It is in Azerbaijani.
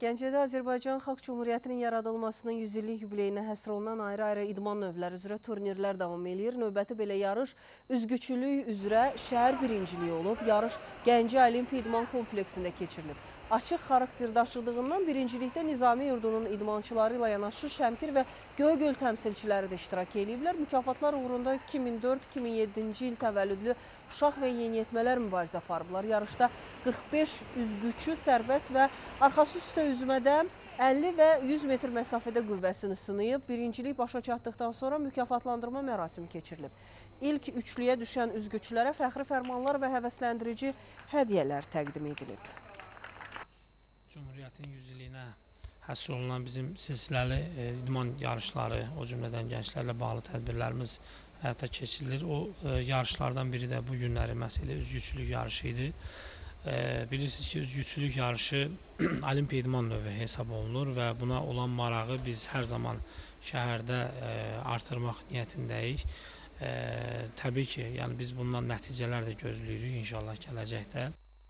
Gəncədə Azərbaycan Xalq Cümhuriyyətinin yaradılmasının 100 illik yubileyinə həsr olunan ayrı-ayrı idman növləri üzrə turnirlər davam eləyir. Növbəti belə yarış üzgüçülük üzrə şəhər birinciliyi olub. Yarış Gəncə Olimpiya İdman Kompleksində keçirilib. Açıq xarakter daşıdığından birincilikdə Nizami Yurdunun idmançıları ilə yanaşı Şəmkir və Göygöl təmsilçiləri də iştirak ediblər. Mükafatlar uğrunda 2004-2007-ci il təvəllüdlü uşaq və yeniyetmələr mübarizə aparıblar. Yarışda 45 üzgüçü sərbəst və arxası üstə üzmədə 50 və 100 metr məsafədə qüvvəsini sınayıb. Birincilik başa çatdıqdan sonra mükafatlandırma mərasimi keçirilib. İlk üçlüyə düşən üzgüçülərə fəxri fərmanlar və həvəsləndirici hədiyyələr təqdim edilib. Cumhuriyyətin 100 illiyinə həsr olunan bizim silsiləli e, idman yarışları, o cümlədən gənclərlə bağlı tədbirlərimiz həyata keçirilir. O e, yarışlardan biri də bu günləri məsələ üzgüçülük yarışı idi. Bilirsiniz ki, üzgüçülük yarışı olimpiya idman növü hesab olunur və buna olan marağı biz hər zaman şəhərdə e, artırmaq niyyətindəyik. E, təbii ki, yəni biz bundan nəticələr də gözləyirik inşallah gələcəkdə.